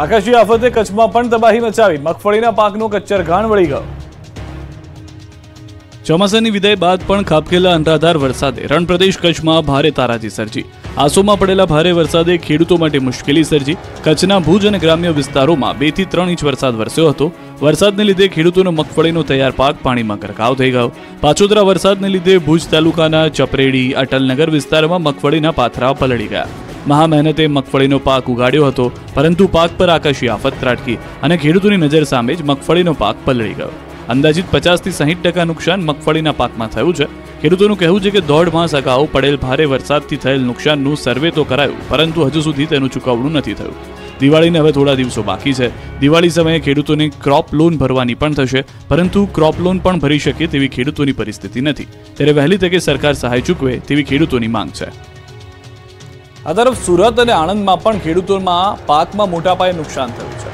આકાશી આફતે કચ્છમાં પણ તબાહી મચાવી. મગફળીના પાકનું કચ્છર ઘાણ વળી ગયો. ચોમાસાની વિદાય બાદ પણ ખાબકેલા અનરાધાર વરસાદે રણપ્રદેશ કચ્છમાં ભારે તારાજી સર્જી. આસોમાં પડેલા ભારે વરસાદે ખેડૂતો માટે મુશ્કેલી સર્જી. કચ્છના ભુજ અને ગ્રામ્ય વિસ્તારોમાં બેથી ત્રણ ઇંચ વરસાદ વરસ્યો હતો. વરસાદને લીધે ખેડૂતોનો મગફળીનો તૈયાર પાક પાણીમાં ગરકાવ થઈ ગયો. પાછોતરા વરસાદને લીધે ભુજ તાલુકાના ચપરેડી, અટલનગર વિસ્તારમાં મગફળીના પાથરા પલળી ગયા. મહા મહેનતે મગફળીનો પાક ઉગાડ્યો હતો, પરંતુ પાક પર આકાશી આફત ત્રાટકી અને ખેડૂતોની નજર સામે જ મગફળીનો પાક પલળી ગયો. અંદાજિત પચાસથી સાહીઠ ટકા નુકસાન મગફળીના પાકમાં થયું છે. ખેડૂતોનું કહેવું છે કે દોઢ માસ અગાઉ પડેલ ભારે વરસાદથી થયેલ નુકસાનનું સર્વે તો કરાયું, પરંતુ હજુ સુધી તેનું ચૂકવણું નથી થયું. દિવાળીને હવે થોડા દિવસો બાકી છે. દિવાળી સમયે ખેડૂતોને ક્રોપ લોન ભરવાની પણ થશે, પરંતુ ક્રોપ લોન પણ ભરી શકે તેવી ખેડૂતોની પરિસ્થિતિ નથી. ત્યારે વહેલી તકે સરકાર સહાય ચૂકવે તેવી ખેડૂતોની માંગ છે. આ તરફ સુરત અને આણંદમાં પણ ખેડૂતોમાં પાકમાં મોટા પાયે નુકસાન થયું છે.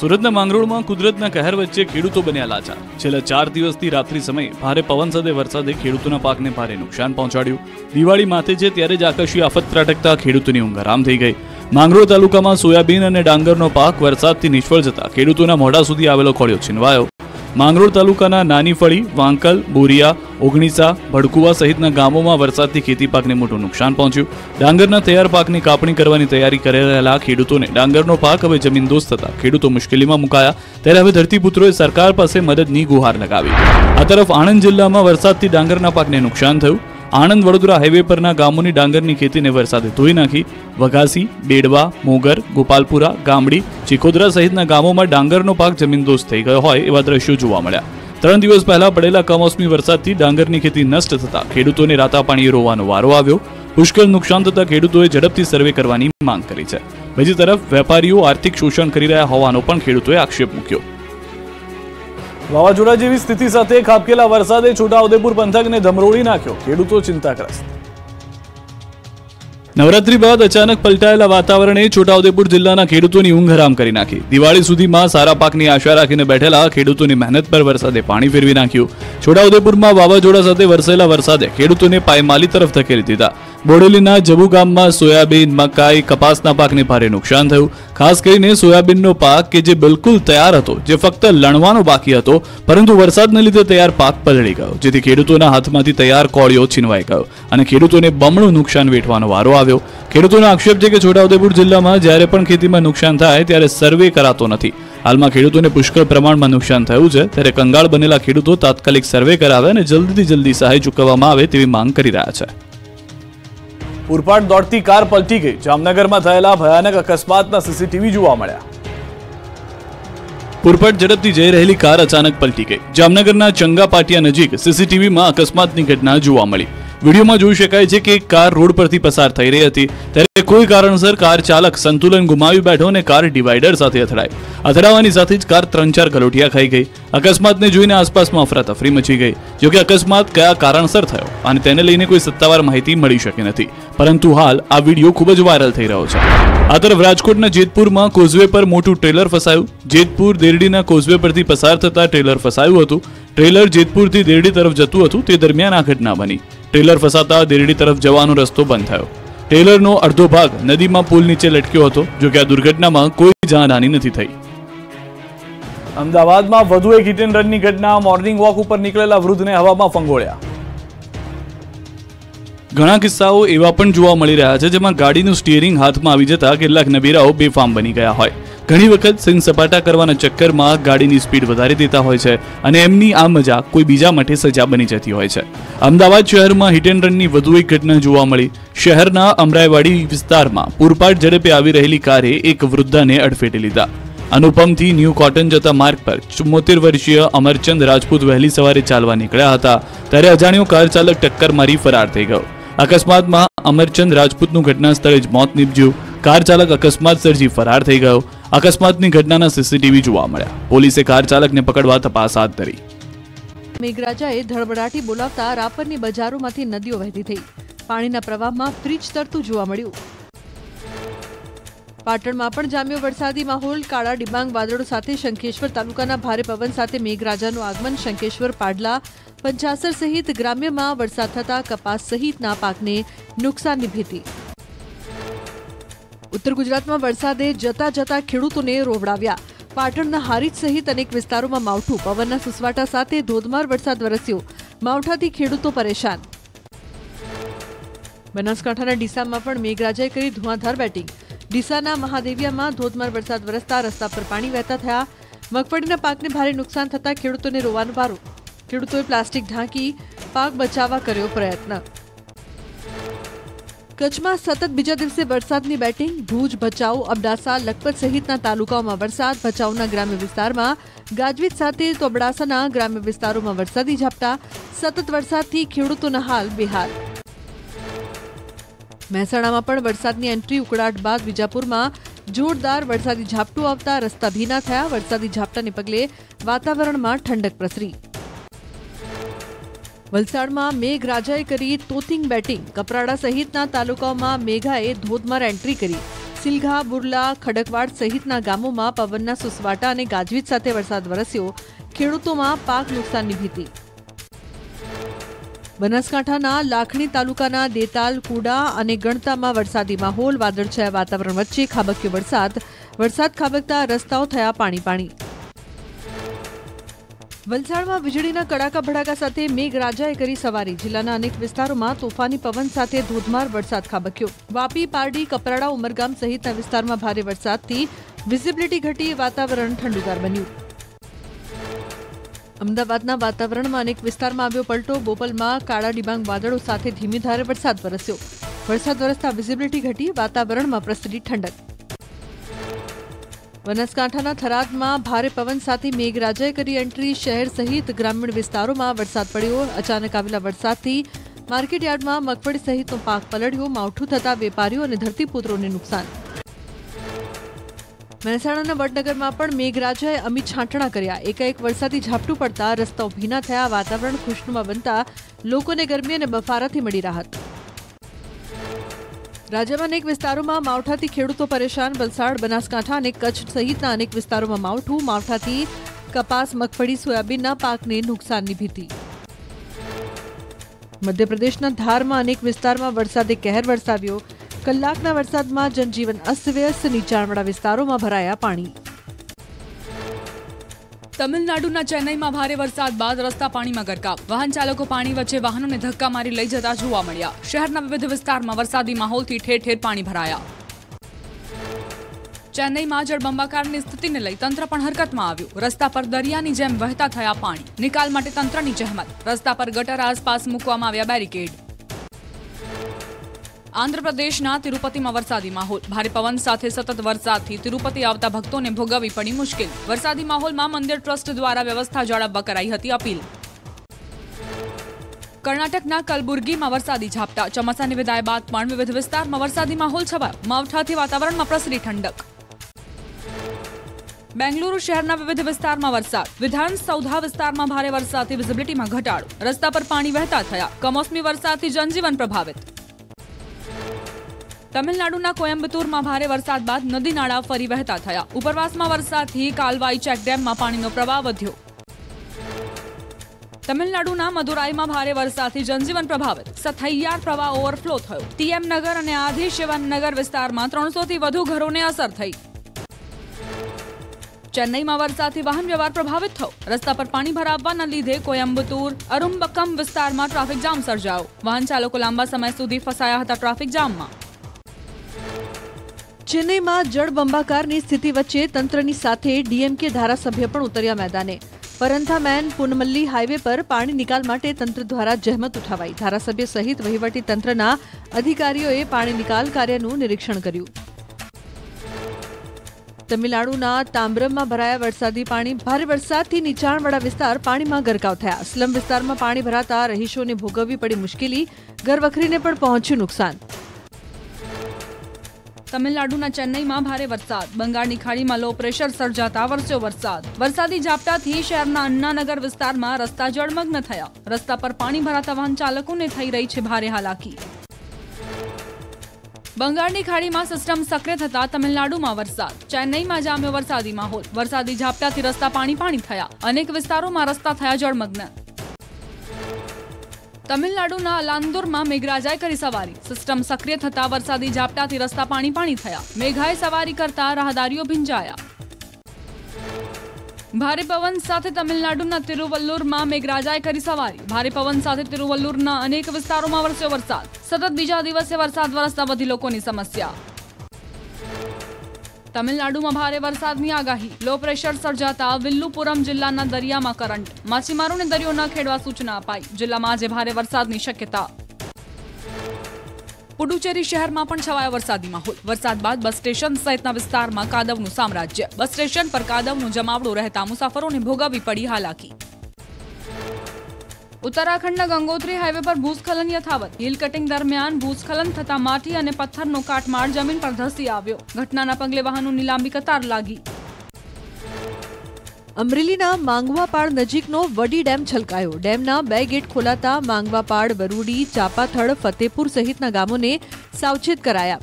સુરતના માંગરોળમાં કુદરતના કહેર વચ્ચે ખેડૂતો બન્યા લાચાર. છેલ્લા ચાર દિવસથી રાત્રિ સમયે ભારે પવન સાથે વરસાદે ખેડૂતોના પાકને ભારે નુકસાન પહોંચાડ્યું. દિવાળી માથે છે ત્યારે જ આકાશી આફત ત્રાટકતા ખેડૂતોની ઊંઘ આરામ થઈ ગઈ. માંગરોળ તાલુકામાં સોયાબીન અને ડાંગરનો પાક વરસાદથી નિષ્ફળ જતા ખેડૂતોના મોઢા સુધી આવેલો ખોળ્યો છીનવાયો. માંગરોળ તાલુકાના નાની ફળી વાંકલ, બોરિયા, ઓગણીસા, ભડકુવા સહિતના ગામોમાં વરસાદથી ખેતી પાકને મોટું નુકસાન પહોંચ્યું. ડાંગરના તૈયાર પાકની કાપણી કરવાની તૈયારી કરી રહેલા ખેડૂતોને ડાંગરનો પાક હવે જમીનદોસ્ત થતા ખેડૂતો મુશ્કેલીમાં મુકાયા. ત્યારે હવે ધરતીપુત્રોએ સરકાર પાસે મદદની ગુહાર લગાવી. આ તરફ આણંદ જિલ્લામાં વરસાદથી ડાંગરના પાકને નુકસાન થયું. આણંદ વડોદરા હાઈવે પરના ગામોની ડાંગરની ખેતીને વરસાદે ધોઈ નાખી. વઘાસી, બેડવા, મોગર, ગોપાલપુરા, ગામડી ચિકોદરા સહિતના ગામોમાં ડાંગરનો પાક જમીનદોસ્ત થઈ ગયો હોય એવા દ્રશ્યો જોવા મળ્યા. ત્રણ દિવસ પહેલા પડેલા કમોસમી વરસાદથી ડાંગરની ખેતી નષ્ટ થતા ખેડૂતોને રાતા પાણીએ રોવાનો વારો આવ્યો. પુષ્કળ નુકસાન થતા ખેડૂતોએ ઝડપથી સર્વે કરવાની માંગ કરી છે. બીજી તરફ, વેપારીઓ આર્થિક શોષણ કરી રહ્યા હોવાનો પણ ખેડૂતોએ આક્ષેપ મૂક્યો. વાવાઝોડા જેવી સ્થિતિ સાથે ખાબકેલા વરસાદે છોટાઉદેપુર પંથકને ધમરોળી નાખ્યો. ખેડૂતો ચિંતાગ્રસ્ત. નવરાત્રી બાદ અચાનક પલટાયેલા વાતાવરણે છોટાઉદેપુર જિલ્લાના ખેડૂતોની ઊંઘ હરામ કરી નાખી. દિવાળી સુધીમાં સારા પાકની આશા રાખીને બેઠેલા ખેડૂતોની મહેનત પર વરસાદે પાણી ફેરવી નાખ્યું. છોટાઉદેપુરમાં વાવાઝોડા સાથે વરસેલા વરસાદે ખેડૂતોને પાયમાલી તરફ ધકેલી દીધા. બોડેલીના જબુ ગામમાં સોયાબીન, મકાઈ, કપાસના પાકને ભારે નુકસાન થયું. ખાસ કરીને સોયાબીનનો પાક કે જે બિલકુલ તૈયાર હતો, જે ફક્ત લણવાનો બાકી હતો, પરંતુ વરસાદને લીધે તૈયાર પાક પલળી ગયો, જેથી ખેડૂતોના હાથમાંથી તૈયાર કોળિયો છીનવાઈ ગયો અને ખેડૂતોને બમણું નુકસાન વેઠવાનો વારો આવ્યો. ખેડૂતોનો આક્ષેપ છે કે છોટાઉદેપુર જિલ્લામાં જ્યારે પણ ખેતીમાં નુકસાન થાય, ત્યારે સર્વે કરાતો નથી. હાલમાં ખેડૂતોને પુષ્કળ પ્રમાણમાં નુકસાન થયું છે, ત્યારે કંગાળ બનેલા ખેડૂતો તાત્કાલિક સર્વે કરાવે અને જલ્દીથી જલ્દી સહાય ચૂકવવામાં આવે તેવી માંગ કરી રહ્યા છે. પૂરપાટ દોડતી કાર પલટી ગઈ. જામનગરમાં થયેલા ભયાનક અકસ્માતના સીસીટીવી જોવા મળ્યા. પૂરપાટ ઝડપથી જઈ રહેલી કાર અચાનક પલટી ગઈ. જામનગરના ચંગા પાટિયા નજીક સીસીટીવીમાં અકસ્માતની ઘટના જોવા મળી. વિડીયોમાં જોઈ શકાય છે કે કાર રોડ પરથી પસાર થઈ રહી હતી. ત્યારે કોઈ કારણસર કાર ચાલક સંતુલન ગુમાવી બેઠો અને કાર ડિવાઈડર સાથે અથડાઈ. અથડાવાની સાથે જ કાર ત્રણ ચાર ગલોટિયા ખાઈ ગઈ. અકસ્માતને જોઈને આસપાસમાં અફરાતફરી મચી ગઈ. જોકે અકસ્માત કયા કારણસર થયો? અને તેને લઈને કોઈ સત્તાવાર માહિતી મળી શકી નથી. પરંતુ હાલ આ વીડિયો ખૂબ જ વાયરલ થઈ રહ્યો છે. આ તરફ રાજકોટના જેતપુરમાં કોઝવે પર મોટું ટ્રેલર ફસાયું. જેતપુર દેરડીના કોઝવે પરથી પસાર થતા ટ્રેલર ફસાયું હતું. ટ્રેલર જેતપુરથી દેરડી તરફ જતું હતું. તે દરમિયાન આ ઘટના બની. ટ્રેલર ફસાતા દેરડી તરફ જવાનો રસ્તો બંધ થયો. ટ્રેલરનો અડધો ભાગ નદીમાં પુલ નીચે લટક્યો હતો, જો કે આ દુર્ઘટનામાં કોઈ જાનહાની નથી થઈ. અમદાવાદમાં વધુ એક હિટ એન્ડ રનની ઘટના, મોર્નિંગ વોક ઉપર નીકળેલા વૃદ્ધને હવામાં ફંગોળ્યા. ઘણા કિસ્સાઓ એવા પણ જોવા મળી રહ્યા છે, જેમાં ગાડીનું સ્ટીયરિંગ હાથમાં આવી જતા કેટલાક નબીરાઓ બેફામ બની ગયા હોય. ઘણી વખત સિંગ સપાટા કરવાના ચક્કરમાં ગાડીની સ્પીડ વધારી દેતા હોય છે અને એમની આ મજા કોઈ બીજા માટે સજા બની જતી હોય છે. અમદાવાદ શહેરમાં હિટ એન્ડ રનની વધુ એક ઘટના જોવા મળી. શહેરના અમરાઈવાડી વિસ્તારમાં પૂરપાટ ઝડપે આવી રહેલી કારે એક વૃદ્ધાને અડફેટે લીધા. અનુપમથી ન્યૂ કોટન જતા માર્ગ પર ચુમ્મોતેર વર્ષીય અમરચંદ રાજપૂત વહેલી સવારે ચાલવા નીકળ્યા હતા ત્યારે અજાણ્યો કાર ચાલક ટક્કર મારી ફરાર થઈ ગયો. અકસ્માતમાં અમરચંદ રાજપૂતનું ઘટના સ્થળે જ મોત નીપજ્યું. કાર ચાલક અકસ્માત સર્જી ફરાર થઈ ગયો. અકસ્માતની ઘટનાના સીસીટીવી જોવા મળ્યા. પોલીસે કાર ચાલકને પકડવા તપાસ હાથ ધરી. મેઘરાજાએ ધડબડાટી બોલાવતા રાપરની બજારોમાંથી નદીઓ વહેતી થઈ. પાણીના પ્રવાહમાં ફ્રીજ તરતું જોવા મળ્યું. પાટણમાં પણ જામ્યો વરસાદી માહોલ. કાળા ડિબાંગ વાદળો સાથે શંખેશ્વર તાલુકાના ભારે પવન સાથે મેઘરાજાનું આગમન. શંખેશ્વર પાડલા, પંચાસર સહિત ગ્રામ્યમાં વરસાદ થતા કપાસ સહિતના પાકને નુકસાનની ભીતિ. ઉત્તર ગુજરાતમાં વરસાદે જતા જતા ખેડૂતોને રોવડાવ્યા. પાટણના હારીજ સહિત અનેક વિસ્તારોમાં માવઠું, પવનના સુસવાટા સાથે ધોધમાર વરસાદ વરસ્યો. માવઠાથી ખેડૂતો પરેશાન. બનાસકાંઠાના ડીસામાં પણ મેઘરાજાએ કરી ધુઆંધાર બેટિંગ. ડીસાના મહાદેવિયામાં ધોધમાર વરસાદ વરસતા રસ્તા પર પાણી વહેતા થયા. મગફળીના પાકને ભારે નુકસાન થતા ખેડૂતોને રોવાનું વારો. ખેડૂતોએ પ્લાસ્ટિક ઢાંકી પાક બચાવવા કર્યો પ્રયત્ન. કચ્છમાં સતત બીજા દિવસે વરસાદની બેટિંગ, ભુજ, ભચાઉ, અબડાસા, લખપત સહિતના તાલુકાઓમાં વરસાદ, ભચાઉના ગ્રામ્ય વિસ્તારમાં ગાજવીજ સાથે તો અબડાસાના ગ્રામ્ય વિસ્તારોમાં વરસાદી ઝાપટા, સતત વરસાદથી ખેડૂતોના હાલ બેહાલ. મહેસાણામાં પણ વરસાદની એન્ટ્રી ઉકળાટ બાદ વિજાપુરમાં જોરદાર વરસાદી ઝાપટું આવતા રસ્તા ભીના થયા. વરસાદી ઝાપટાને પગલે વાતાવરણમાં ઠંડક પ્રસરી. વલસાડમાં મેઘરાજાએ કરી તોતિંગ બેટિંગ. કપરાડા સહિતના તાલુકાઓમાં મેઘાએ ધોધમાર એન્ટ્રી કરી. સિલઘા, બુરલા, ખડકવાડ સહિતના ગામોમાં પવનના સુસવાટા અને ગાજવીજ સાથે વરસાદ વરસ્યો. ખેડૂતોમાં પાક નુકસાનની ભીતિ બનાસકાંઠાના લાખણી તાલુકાના દેતાલ, કુડા અને ગણતામાં વરસાદી માહોલ. વાદળછાયા વાતાવરણ વચ્ચે ખાબક્યો વરસાદ. વરસાદ ખાબકતા રસ્તાઓ થયા પાણી પાણી વલસાડમાં વીજળીના કડાકા ભડાકા સાથે મેઘરાજાએ કરી સવારી. જિલ્લાના અનેક વિસ્તારોમાં તોફાની પવન સાથે ધોધમાર વરસાદ ખાબક્યો. વાપી, પારડી, કપરાડા, ઉમરગામ સહિતના વિસ્તારમાં ભારે વરસાદથી વિઝિબિલિટી ઘટી વાતાવરણ ઠંડુગાર બન્યું. અમદાવાદના વાતાવરણમાં અનેક વિસ્તારમાં આવ્યો પલટો. બોપલમાં કાળા ડિબાંગ વાદળો સાથે ધીમી ધારે વરસાદ વરસ્યો. વરસાદ વરસતા વિઝિબિલિટી ઘટી, વાતાવરણમાં પ્રસરી ઠંડક. બનાસકાંઠાના થરાદમાં ભારે પવન સાથે મેઘરાજાએ કરી એન્ટ્રી શહેર સહિત ગ્રામીણ વિસ્તારોમાં વરસાદ પડ્યો. અચાનક આવેલા વરસાદથી માર્કેટયાર્ડમાં મગફળી સહિતનો પાક પલળ્યો. માવઠું થતા વેપારીઓ અને ધરતીપુત્રોને નુકસાન. મહેસાણાના વડનગરમાં પણ મેઘરાજાએ અમી છાંટણા કર્યા. એકાએક વરસાદી ઝાપટું પડતા રસ્તાઓ ભીના થયા. વાતાવરણ ખુશનુમા બનતા લોકોને ગરમી અને બફારાથી મળી રાહત. રાજ્યમાં અનેક વિસ્તારોમાં માવઠાથી ખેડૂતો પરેશાન, વલસાડ, બનાસકાંઠા અને કચ્છ સહિતના અનેક વિસ્તારોમાં માવઠું, માવઠાથી કપાસ, મગફળી, સોયાબીનના પાકને નુકસાનની ભીતિ. મધ્યપ્રદેશના ધારમાં અનેક વિસ્તારમાં વરસાદે કહેર વરસાવ્યો. કલાકના વરસાદમાં જનજીવન અસ્તવ્યસ્ત, નીચાણવાળા વિસ્તારોમાં ભરાયા પાણી. તમિલનાડુના ચેન્નઈમાં ભારે વરસાદ બાદ રસ્તા પાણીમાં ગરકાવ. વાહન ચાલકો પાણી વચ્ચે વાહનોને ધક્કા મારી લઈ જતા જોવા મળ્યા. શહેરના વિવિધ વિસ્તારમાં વરસાદી માહોલથી ઠેર ઠેર પાણી ભરાયા. ચેન્નઈમાં જળબંબાકારની સ્થિતિને લઈ તંત્ર પણ હરકતમાં આવ્યું. રસ્તા પર દરિયાની જેમ વહેતા થયા પાણી. નિકાલ માટે તંત્રની જહેમત. રસ્તા પર ગટર આસપાસ મૂકવામાં આવ્યા બેરિકેડ. આંધ્રપ્રદેશના તિરુપતિમાં વરસાદી માહોલ. ભારે પવન સાથે સતત વરસાદથી તિરુપતિ આવતા ભક્તોને ભોગવવી પડી મુશ્કેલ. વરસાદી માહોલમાં મંદિર ટ્રસ્ટ દ્વારા વ્યવસ્થા જાળવવા કરાઈ હતી અપીલ. કર્ણાટકના કલબુર્ગીમાં વરસાદી ઝાપટા. ચોમાસાની વિદાય બાદ પણ વિવિધ વિસ્તારમાં વરસાદી માહોલ છવાયો. માવઠાથી વાતાવરણમાં પ્રસરી ઠંડક. બેંગલુરુ શહેરના વિવિધ વિસ્તારમાં વરસાદ. વિધાન સૌધા વિસ્તારમાં ભારે વરસાદથી વિઝિબિલિટીમાં ઘટાડો. રસ્તા પર પાણી વહેતા થયા. કમોસમી વરસાદથી જનજીવન પ્રભાવિત. તમિલનાડુના કોયમ્બતુરમાં ભારે વરસાદ બાદ નદી નાળા ફરી વહેતા થયા. ઉપરવાસમાં વરસાદથી કાલવાઈ ચેકડેમમાં પાણીનો પ્રવાહ વધ્યો. તમિલનાડુના મદુરાઈમાં ભારે વરસાદથી જનજીવન પ્રભાવિત. સથૈયાર પ્રવાહ ઓવરફ્લો થયો. ટીએમ નગર અને આધિ શિવનનગર વિસ્તારમાં ત્રણસોથી વધુ ઘરોને અસર થઈ. ચેન્નઈમાં વરસાદથી વાહન વ્યવહાર પ્રભાવિત થયો. રસ્તા પર પાણી ભરાવવાના લીધે કોયમ્બતુર અરુમ્બકમ વિસ્તારમાં ટ્રાફિક જામ સર્જાયો. વાહન ચાલકો લાંબા સમય સુધી ફસાયા હતા ટ્રાફિક જામમાં. ચેન્નઈમાં જળબંબાકારની સ્થિતિ વચ્ચે તંત્રની સાથે ડીએમકે ધારાસભ્ય પણ ઉતર્યા મેદાને. પરંથામેન પુનમલ્લી હાઈવે પર પાણી નિકાલ માટે તંત્ર દ્વારા જહેમત ઉઠાવાઈ. ધારાસભ્ય સહિત વહીવટી તંત્રના અધિકારીઓએ પાણી નિકાલ કાર્યનું નિરીક્ષણ કર્યું. તમિલનાડુના તામ્બ્રમમાં ભરાયા વરસાદી પાણી. ભારે વરસાદથી નીચાણવાળા વિસ્તાર પાણીમાં ગરકાવ થયા. સ્લમ વિસ્તારમાં પાણી ભરાતા રહીશોને ભોગવવી પડી મુશ્કેલી. ઘરવખરીને પણ પહોંચ્યું નુકસાન. તમિલનાડુના ચેન્નઈમાં ભારે વરસાદ. બંગાળની ખાડીમાં લો પ્રેશર સર્જાતા વરસ્યો વરસાદ. વરસાદી ઝાપટાથી શહેરના અન્નાનગર વિસ્તારમાં રસ્તા જળમગ્ન થયા. રસ્તા પર પાણી ભરાતા વાહન ચાલકોને થઈ રહી છે ભારે હાલાકી. બંગાળની ખાડીમાં સિસ્ટમ સક્રિય થતા તમિલનાડુમાં વરસાદ. ચેન્નઈમાં જામ્યો વરસાદી માહોલ. વરસાદી ઝાપટાથી રસ્તા પાણી પાણી થયા. અનેક વિસ્તારોમાં રસ્તા થયા જળમગ્ન. તમિલનાડુના અલાંદુરમાં મેઘરાજાએ કરી સવારી. સિસ્ટમ સક્રિય થતા વરસાદી ઝાપટાથી રસ્તા પાણી પાણી થયા. મેઘાએ સવારી કરતા રાહદારીઓ ભીંજાયા. ભારે પવન સાથે તમિલનાડુના તિરુવલ્લુરમાં મેઘરાજાએ કરી સવારી. ભારે પવન સાથે તિરુવલ્લુરના અનેક વિસ્તારોમાં વરસ્યો વરસાદ. સતત બીજા દિવસે વરસાદ વરસતા વધી લોકોની સમસ્યા. તમિલનાડુમાં ભારે વરસાદની આગાહી. લો પ્રેશર સર્જાતા વિલ્લુપુરમ જિલ્લાના દરિયામાં કરંટ. માછીમારોને દરિયો ન ખેડવા સૂચના અપાઈ. જિલ્લામાં આજે ભારે વરસાદની શક્યતા. પુડુચેરી શહેરમાં પણ છવાયો વરસાદી માહોલ. વરસાદ બાદ બસ સ્ટેશન સહિતના વિસ્તારમાં કાદવનું સામ્રાજ્ય. બસ સ્ટેશન પર કાદવનું જમાવડું રહેતા મુસાફરોને ભોગવવી પડી હાલાકી. ઉત્તરાખંડના ગંગોત્રી હાઈવે પર ભૂસ્ખલન યથાવત. હિલ કટિંગ દરમિયાન ભૂસ્ખલન થતા માટી અને પથ્થરનો કાટમાળ જમીન પર ધસી આવ્યો. ઘટનાના પગલે વાહનોની લાંબી કતાર લાગી. અમરેલીના માંગવાપાડ નજીકનો વડી ડેમ છલકાયો. ડેમના બે ગેટ ખોલાતા માંગવાપાડ બરુડી ચાપાથળ, ફતેપુર સહિતના ગામોને સાવચેત કરાયા.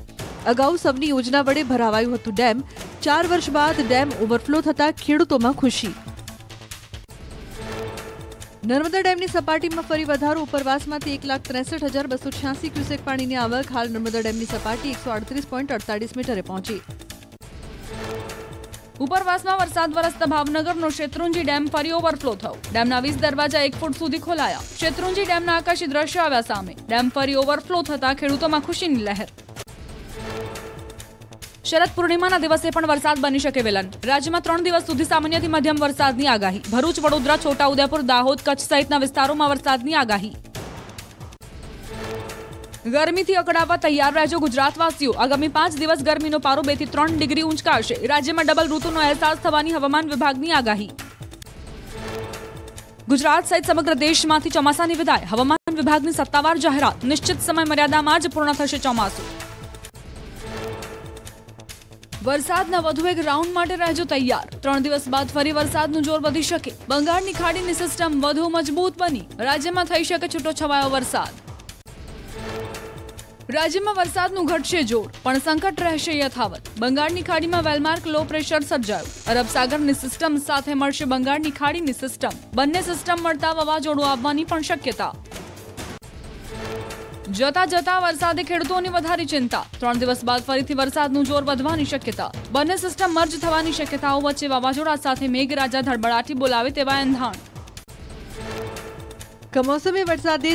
અગાઉ સૌની યોજના વડે ભરાવાયું હતું ડેમ. ચાર વર્ષ બાદ ડેમ ઓવરફ્લો થતા ખેડૂતોમાં ખુશી. નર્મદા ડેમની સપાટીમાં ફરી વધારો. ઉપરવાસમાંથી એક લાખ ત્રેસઠ હજાર બસો છ્યાસી ક્યુસેક પાણીની આવક. હાલ નર્મદા ડેમની સપાટી એકસો અડત્રીસ પોઈન્ટ અડતાલીસ મીટરે પહોંચી. ઉપરવાસમાં વરસાદ વરસતા ભાવનગરનો શેત્રુંજી ડેમ ફરી ઓવરફ્લો થયો. ડેમના વીસ દરવાજા એક ફૂટ સુધી ખોલાયા. શેત્રુંજી ડેમના આકાશી દ્રશ્યો આવ્યા સામે. ડેમ ફરી ઓવરફ્લો થતા ખેડૂતોમાં ખુશીની લહેર. શરદ પૂર્ણિમાના દિવસે પણ વરસાદ બની શકે વિલન. રાજ્યમાં ત્રણ દિવસ સુધી સામાન્યથી મધ્યમ વરસાદની આગાહી. ભરૂચ, વડોદરા છોટાઉદેપુર દાહોદ, કચ્છ સહિતના વિસ્તારોમાં વરસાદની આગાહી. ગરમીથી અકળાવવા તૈયાર રહેજો ગુજરાતવાસીઓ. આગામી પાંચ દિવસ ગરમીનો પારો બેથી ત્રણ ડિગ્રી ઊંચકાશે રાજ્યમાં ડબલ ઋતુનો અહેસાસ થવાની હવામાન વિભાગની આગાહી. ગુજરાત સહિત સમગ્ર દેશમાંથી ચોમાસાની વિદાય. હવામાન વિભાગની સત્તાવાર જાહેરાત. નિશ્ચિત સમય મર્યાદામાં જ પૂર્ણ થશે ચોમાસું. વરસાદના વધુ એક રાઉન્ડ માટે રહેજો તૈયાર. ત્રણ દિવસ બાદ ફરી વરસાદનું જોર વધી શકે. બંગાળની ખાડીની સિસ્ટમ વધુ મજબૂત બની. રાજ્યમાં થઈ શકે છૂટો છવાયો વરસાદ. રાજ્યમાં વરસાદનું ઘટશે જોર, પણ સંકટ રહેશે યથાવત. બંગાળની ખાડીમાં વેલમાર્ક લો પ્રેશર સર્જાયું. અરબ સાગરની સિસ્ટમ સાથે મળશે બંગાળની ખાડીની સિસ્ટમ બંને સિસ્ટમ મળતા વાવાઝોડું આવવાની પણ શક્યતા. જતા જતા વરસાદે ખેડૂતોની વધારી ચિંતા. ત્રણ દિવસ બાદ ફરીથી વરસાદનું જોર વધવાની શક્યતા. બંને સિસ્ટમ મર્જ થવાની શક્યતાઓ વચ્ચે વાવાઝોડા સાથે મેઘરાજા ધડબડાટી બોલાવે તેવા એંધાણ. કમોસમી વરસાદે